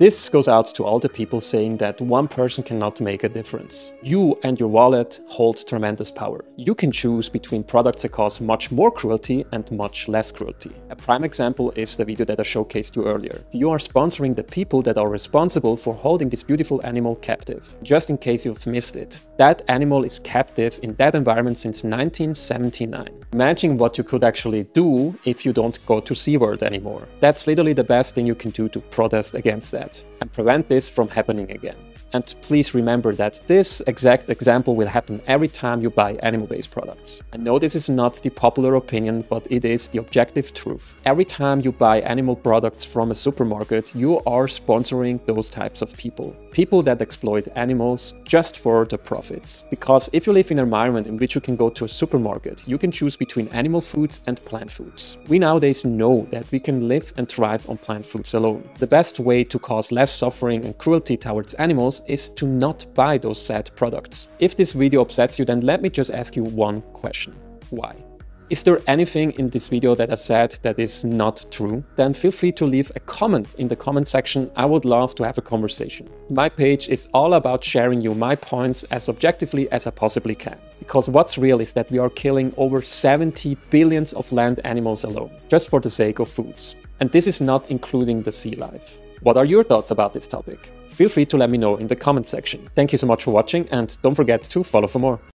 This goes out to all the people saying that one person cannot make a difference. You and your wallet hold tremendous power. You can choose between products that cause much more cruelty and much less cruelty. A prime example is the video that I showcased you earlier. You are sponsoring the people that are responsible for holding this beautiful animal captive. Just in case you've missed it, that animal is captive in that environment since 1979. Imagine what you could actually do if you don't go to SeaWorld anymore. That's literally the best thing you can do to protest against that and prevent this from happening again. And please remember that this exact example will happen every time you buy animal-based products. I know this is not the popular opinion, but it is the objective truth. Every time you buy animal products from a supermarket, you are sponsoring those types of people. People that exploit animals just for the profits. Because if you live in an environment in which you can go to a supermarket, you can choose between animal foods and plant foods. We nowadays know that we can live and thrive on plant foods alone. The best way to cause less suffering and cruelty towards animals is to not buy those sad products. If this video upsets you, then let me just ask you one question. Why? Is there anything in this video that I said that is not true? Then feel free to leave a comment in the comment section. I would love to have a conversation. My page is all about sharing you my points as objectively as I possibly can. Because what's real is that we are killing over 70 billions of land animals alone, just for the sake of foods. And this is not including the sea life. What are your thoughts about this topic? Feel free to let me know in the comment section. Thank you so much for watching and don't forget to follow for more.